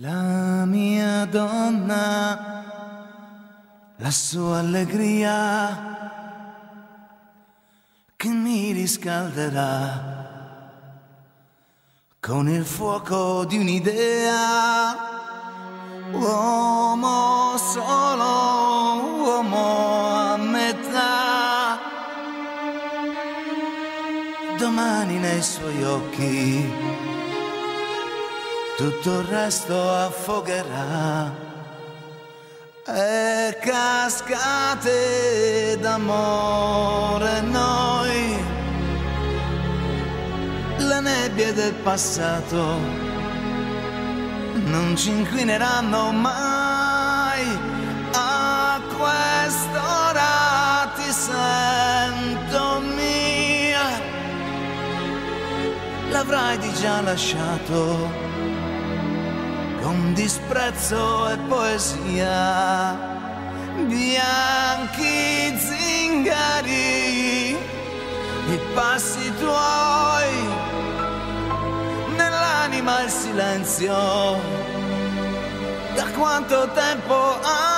La mia donna, la sua allegria che mi riscalderà con il fuoco di un'idea. Uomo solo, uomo a metà. Domani nei suoi occhi tutto il resto affogherà. E cascate d'amore noi. Le nebbie del passato non ci inquineranno mai. A quest'ora ti sento mia. L'avrai di già lasciato con disprezzo e poesia, bianchi zingari, i passi tuoi, nell'anima il silenzio, da quanto tempo hai,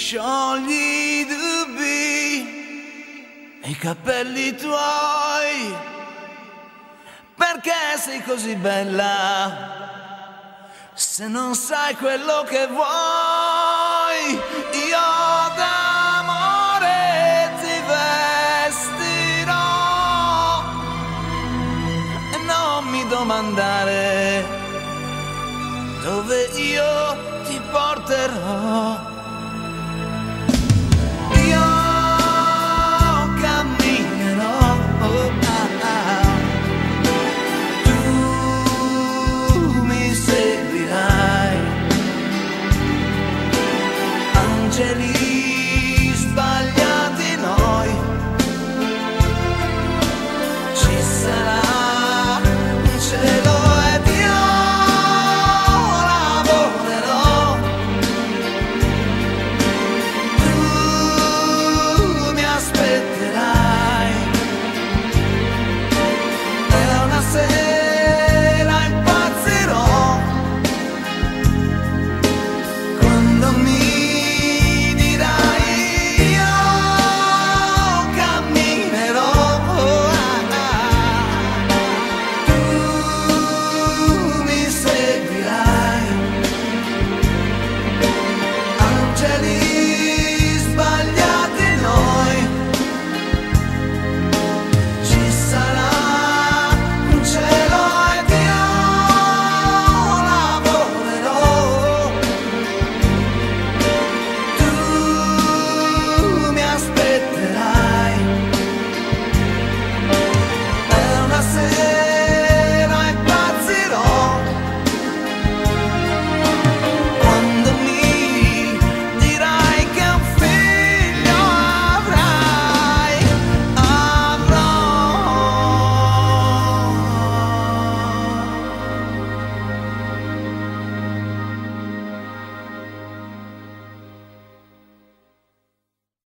Sciogli i dubbi e i capelli tuoi perché sei così bella? Se non sai quello che vuoi, io d'amore ti vestirò e non mi domandare dove io ti porterò.